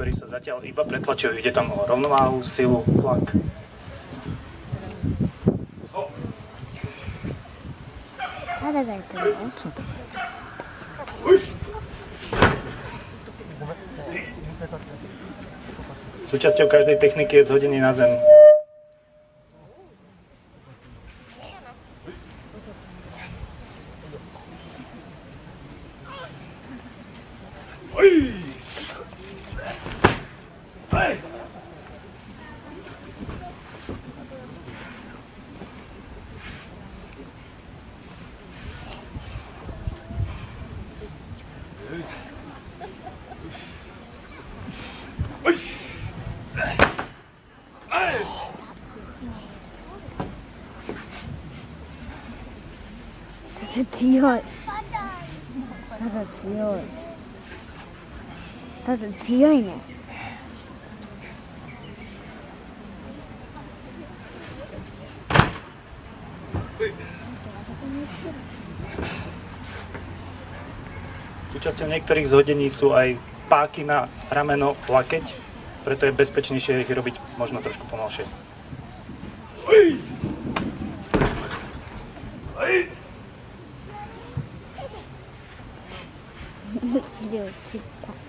ktorí sa zatiaľ iba pretlačujú. Ide tam o rovnováhu, silu, tlak. Súčasťou každej techniky je zhodenie na zem. To 強い。ただ強い。ただ強いね。Súčasťou niektorých zhodení sú aj páky na rameno, lakeť, preto je bezpečnejšie ich robiť možno trošku pomalšie. Typa.